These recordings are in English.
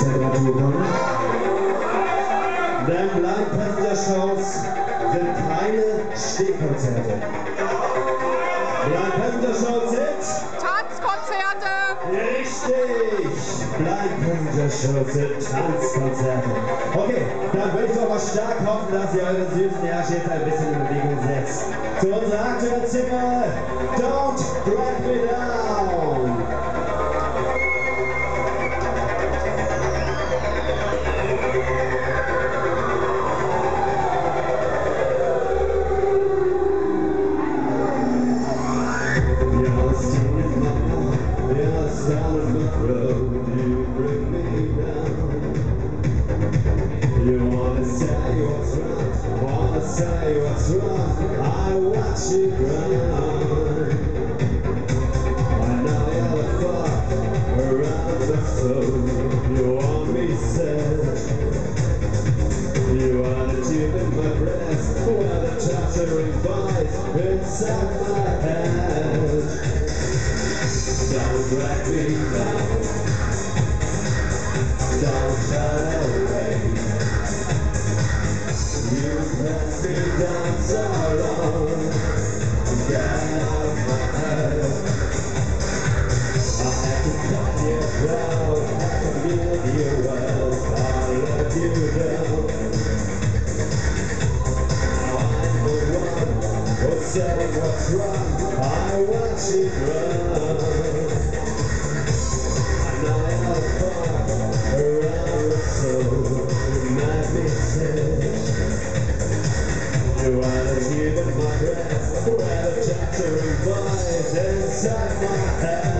Temperaturen. Denn Blind Passenger Shows sind keine Stehkonzerte. Blind Passenger Shows sind Tanzkonzerte! Richtig! Blind Passenger Shows sind Tanzkonzerte. Okay, dann würde ich doch mal stark hoffen, dass ihr eure süßen Ärsche jetzt ein bisschen Say what's wrong, I watch you cry. I know you're fuck around the phone. You want me said. You wanna tube in my breast While the torturing voice inside my head Don't drag me down Don't turn what's wrong, I watch it run. You wanna give it my breath, where the chattering voice inside my head.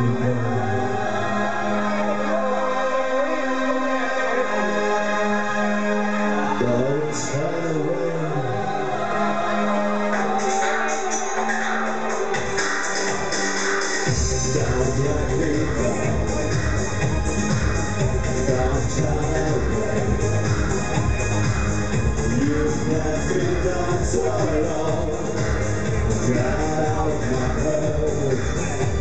Got out my head.